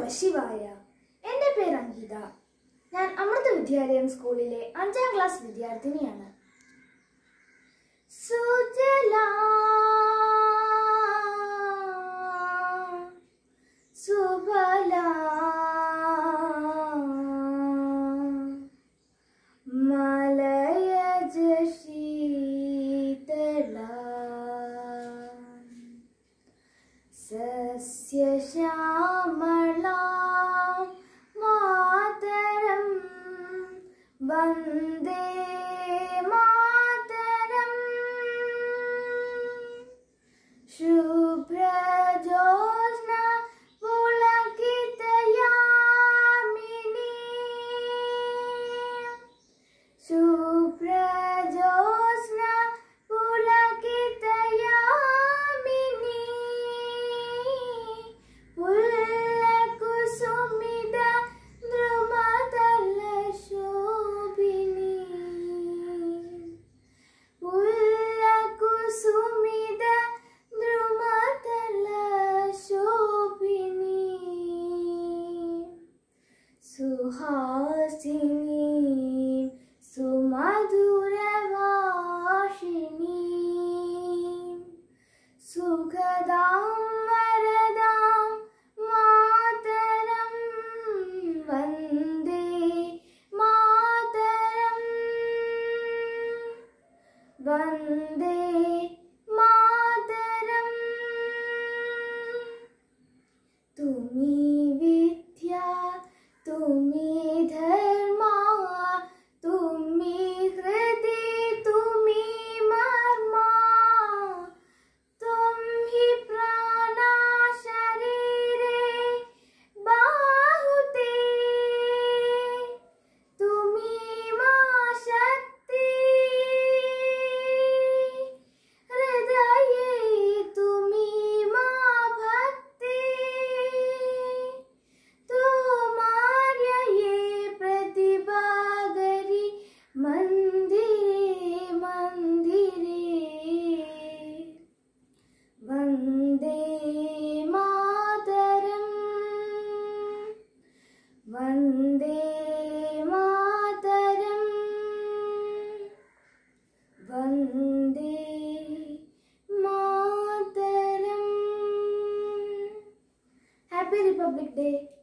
നമ ശിവായ. എന്റെ പേര് അങ്കിത. ഞാൻ അമൃത വിദ്യാലയം സ്കൂളിലെ അഞ്ചാം ക്ലാസ് വിദ്യാർത്ഥിനിയാണ്. സുജലാ ശീതളാ സസ്യശ്യാമളാം सुहासिनी सुमधुरवाशिणी सुखदां वरदां मातरं वन्दे मातरं वन्दे। വന്ദേ മാതരം. വന്ദേ മാതരം. Happy republic day.